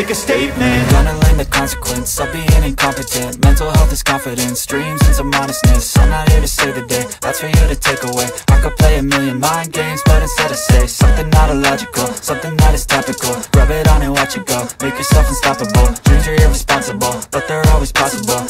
make a statement. Gonna learn the consequence of being incompetent. Mental health is confidence, dreams and some honestness I'm not here to save the day, that's for you to take away. I could play a million mind games, but instead I say Something not illogical, something that is topical. Rub it on and watch it go, make yourself unstoppable. Dreams are irresponsible, but they're always possible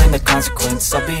Gonna learn the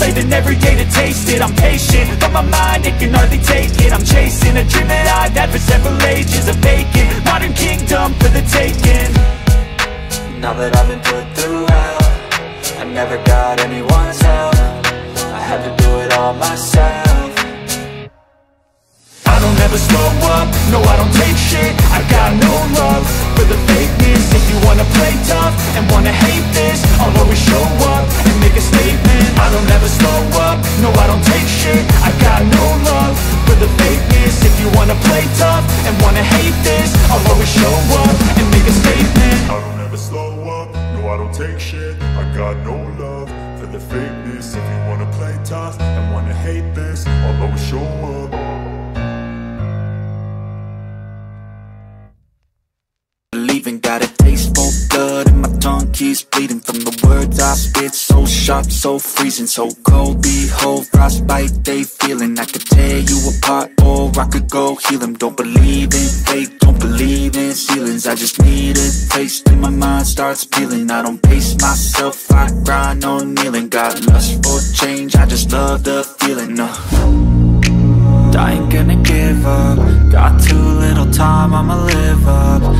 saving every day to taste it. I'm patient, but my mind, it can hardly take it. I'm chasing a dream that I've had for several ages A vacant, modern kingdom for the taking. Now that I've been put through hell I never got anyone's help. I had to do it all myself. I don't ever slow up, no I don't take shit. I got no love for the fakeness. If you wanna play tough and wanna hate this I'll I don't take shit. I got no love for the fakeness. If you wanna play tough and wanna hate this I'll always show up. Believing got a taste for blood and my tongue keeps sharp, so freezing So cold, behold, frostbite they feeling. I could tear you apart or I could go heal them Don't believe in fate, don't believe in ceilings. I just need a taste and my mind starts peeling. I don't pace myself, I grind on kneeling. Got lust for change, I just love the feeling uh. I ain't gonna give up. Got too little time, I'ma live up